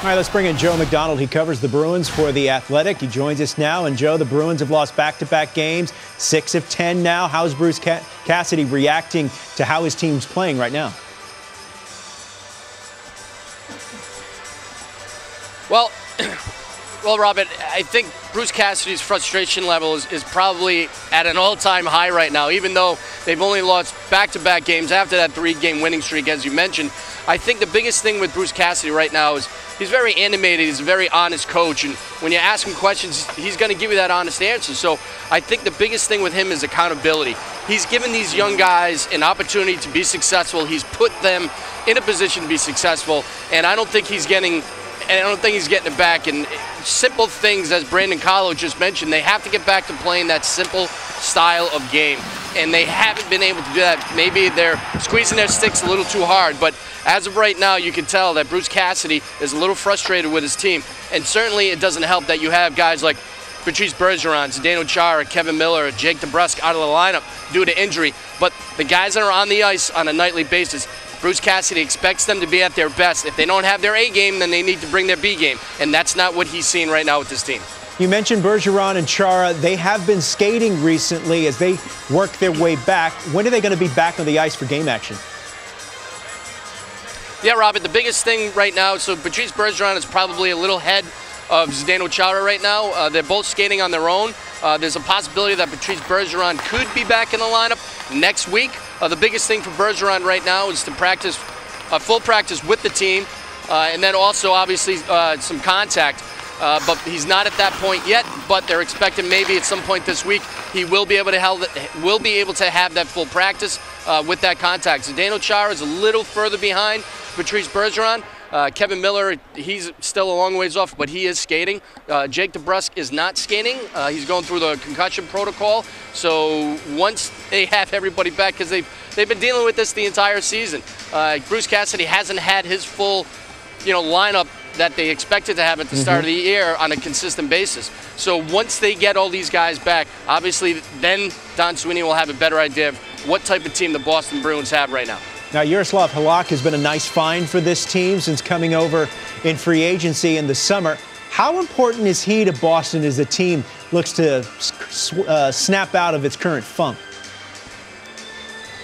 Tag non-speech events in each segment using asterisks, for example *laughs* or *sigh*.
All right, let's bring in Joe McDonald. He covers the Bruins for The Athletic. He joins us now. And, Joe, the Bruins have lost back to back games, six of 10 now. How's Bruce Cassidy reacting to how his team's playing right now? Well, *clears throat* well, Robert, I think Bruce Cassidy's frustration level is, is probably at an all-time high right now. Even though they've only lost back-to-back games after that three-game winning streak, as you mentioned, I think the biggest thing with Bruce Cassidy right now is he's very animated. He's a very honest coach, and when you ask him questions, he's going to give you that honest answer. So I think the biggest thing with him is accountability. He's given these young guys an opportunity to be successful. He's put them in a position to be successful, and I don't think he's getting and I don't think he's getting it back. And simple things, as Brandon Carlo just mentioned, they have to get back to playing that simple style of game. And they haven't been able to do that. Maybe they're squeezing their sticks a little too hard, but as of right now, you can tell that Bruce Cassidy is a little frustrated with his team. And certainly it doesn't help that you have guys like Patrice Bergeron, Zdeno Chara, Kevan Miller, Jake DeBrusk out of the lineup due to injury. But the guys that are on the ice on a nightly basis, Bruce Cassidy expects them to be at their best. If they don't have their A game, then they need to bring their B game. And that's not what he's seeing right now with this team. You mentioned Bergeron and Chara. They have been skating recently as they work their way back. When are they going to be back on the ice for game action? Yeah, Robert, the biggest thing right now, so Patrice Bergeron is probably a little ahead of Zdeno Chara right now. Uh, they're both skating on their own. Uh, there's a possibility that Patrice Bergeron could be back in the lineup next week. Uh, the biggest thing for Bergeron right now is to practice, uh, full practice with the team, uh, and then also obviously uh, some contact. But he's not at that point yet. But they're expecting maybe at some point this week he will be able to held, will be able to have that full practice with that contact. Zdeno Chara is a little further behind Patrice Bergeron. Uh, Kevan Miller, he's still a long ways off, but he is skating. Uh, Jake DeBrusk is not skating. Uh, he's going through the concussion protocol. So once they *laughs* have everybody back, because they've they've been dealing with this the entire season. Uh, Bruce Cassidy hasn't had his full, you know, lineup that they expected to have at the mm-hmm. start of the year on a consistent basis. So once they get all these guys back, obviously then Don Sweeney will have a better idea of what type of team the Boston Bruins have right now. Now, Jaroslav Halak has been a nice find for this team since coming over in free agency in the summer. How important is he to Boston as the team looks to uh, snap out of its current funk? *laughs*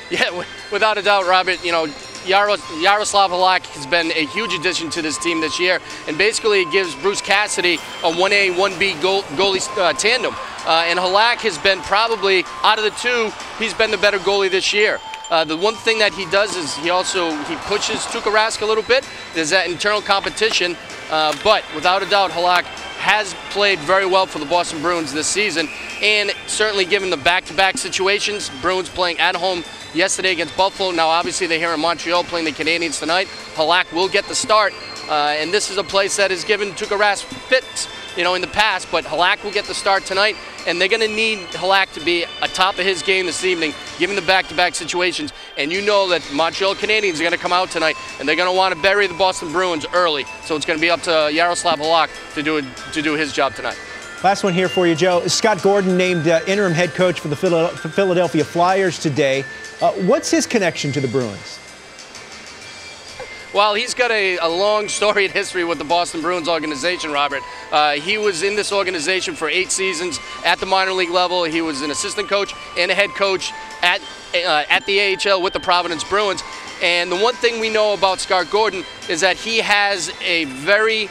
Yeah, without a doubt, Robert. You know, Jaroslav Halak has been a huge addition to this team this year, and basically it gives Bruce Cassidy a 1A, 1B goalie uh, tandem. Uh, and Halak has been probably, out of the two, he's been the better goalie this year. Uh, the one thing that he does is he also he pushes Tuukka Rask a little bit. There's that internal competition, uh, but without a doubt, Halak has played very well for the Boston Bruins this season, and certainly given the back-to-back situations, Bruins playing at home yesterday against Buffalo. Now, obviously, they're here in Montreal playing the Canadiens tonight. Halak will get the start, uh, and this is a place that has given Tuukka Rask fits you know, in the past, but Halak will get the start tonight, and they're going to need Halak to be atop of his game this evening, given the back-to-back situations. And you know that Montreal Canadiens are going to come out tonight, and they're going to want to bury the Boston Bruins early. So it's going to be up to Jaroslav Halak to do, to do his job tonight. Last one here for you, Joe. Scott Gordon named uh, interim head coach for the Philadelphia Flyers today. Uh, what's his connection to the Bruins? Well, he's got a, a long storied history with the Boston Bruins organization, Robert. Uh, he was in this organization for eight seasons at the minor league level. He was an assistant coach and a head coach at, uh, at the AHL with the Providence Bruins. And the one thing we know about Scott Gordon is that he has a very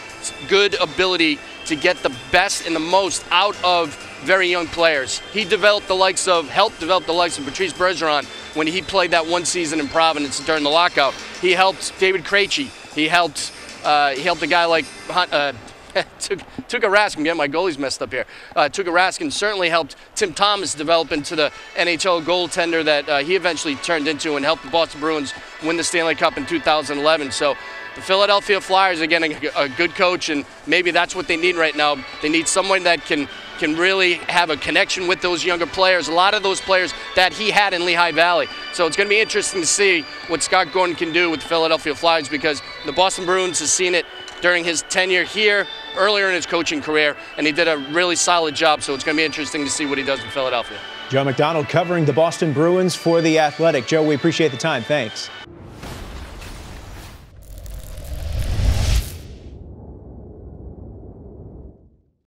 good ability to get the best and the most out of very young players. He developed the likes of, helped develop the likes of Patrice Bergeron when he played that one season in Providence during the lockout. He helped David Krejci. He helped, uh, he helped a guy like uh, *laughs* Tuukka Raskin, get my goalies messed up here. Uh, Tuukka Raskin certainly helped Tim Thomas develop into the NHL goaltender that uh, he eventually turned into and helped the Boston Bruins win the Stanley Cup in 2011. So the Philadelphia Flyers getting a, a good coach, and maybe that's what they need right now. They need someone that can can really have a connection with those younger players. A lot of those players that he had in Lehigh Valley. So it's going to be interesting to see what Scott Gordon can do with the Philadelphia Flyers because the Boston Bruins has seen it during his tenure here earlier in his coaching career, and he did a really solid job. So it's going to be interesting to see what he does in Philadelphia. Joe McDonald covering the Boston Bruins for The Athletic. Joe, we appreciate the time. Thanks.